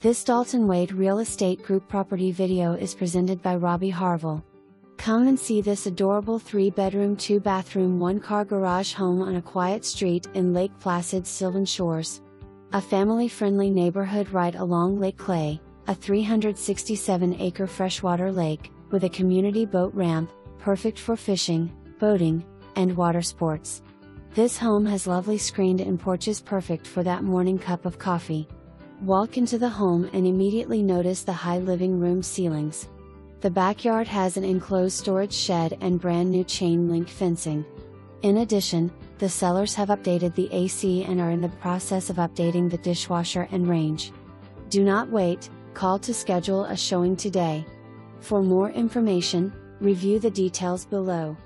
This Dalton Wade Real Estate Group property video is presented by Robbi Harvell. Come and see this adorable 3 bedroom 2 bathroom 1 car garage home on a quiet street in Lake Placid Sylvan Shores. A family friendly neighborhood right along Lake Clay, a 367 acre freshwater lake, with a community boat ramp, perfect for fishing, boating, and water sports. This home has lovely screened in porches perfect for that morning cup of coffee. Walk into the home and immediately notice the high living room ceilings. The backyard has an enclosed storage shed and brand new chain link fencing. In addition, the sellers have updated the AC and are in the process of updating the dishwasher and range. Do not wait, call to schedule a showing today. For more information, review the details below.